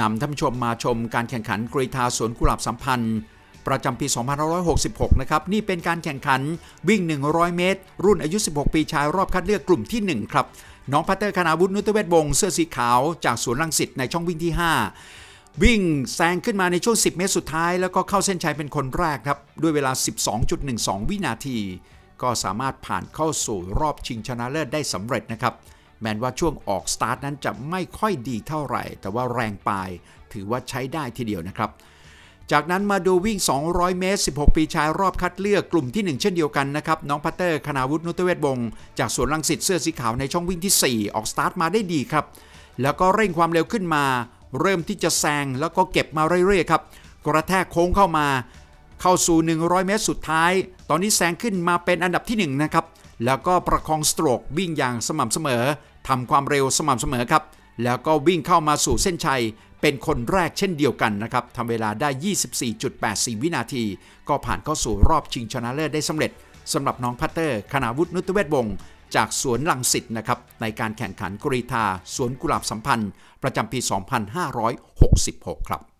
นำท่านผู้ชมมาชมการแข่งขันกรีธาสวนกุหลาบสัมพันธ์ ประจำปี 2566 นะครับ นี่เป็นการแข่งขันวิ่ง 100 เมตร รุ่นอายุ 16 ปีชายรอบคัดเลือกกลุ่มที่ 1 ครับ น้องพัตเตอร์คณาวุฒินุตเวศวงศ์เสื้อสีขาวจากสวนลังสิตในช่องวิ่งที่ 5 วิ่งแซงขึ้นมาในช่วง 10 เมตรสุดท้าย แล้วก็เข้าเส้นชัยเป็นคนแรกครับด้วยเวลา 12.12 วินาที ก็สามารถผ่านเข้าสู่รอบชิงชนะเลิศได้สำเร็จนะครับ แม้ว่าช่วงออกสตาร์ทนั้นจะไม่ค่อยดีเท่าไหร่ แต่ว่าแรงปลายถือว่าใช้ได้ทีเดียวนะครับ จากนั้นมาดูวิ่ง 200 เมตร 16 ปีชายรอบคัดเลือกกลุ่มที่ 1 เช่นเดียวกันนะครับ น้องพัตเตอร์คณาวุฒินุตเวศวงศ์จากสวนรังสิตเสื้อสีขาวในช่องวิ่งที่ 4 ออกสตาร์ทมาได้ดีครับ แล้วก็เร่งความเร็วขึ้นมา เริ่มที่จะแซงแล้วก็เก็บมาเรื่อยๆครับกระแทกโค้งเข้ามา เข้าสู่ 100 เมตรสุดท้าย ตอนนี้แซงขึ้นมาเป็นอันดับที่ 1 นะครับแล้วก็ประคองสโตรกวิ่งอย่างสม่ำเสมอ ทำความเร็วสม่ำเสมอครับ แล้วก็วิ่งเข้ามาสู่เส้นชัย เป็นคนแรกเช่นเดียวกันนะครับทำเวลาได้ 24.84 วินาที ก็ผ่านเข้าสู่รอบชิงชนะเลิศได้สำเร็จสำหรับน้องพัตเตอร์คณาวุฒินุตเวศวงศ์จากสวนลังสิตนะครับในการแข่งขันกรีธาสวนกุหลาบสัมพันธ์ ประจำปี 2566 ครับ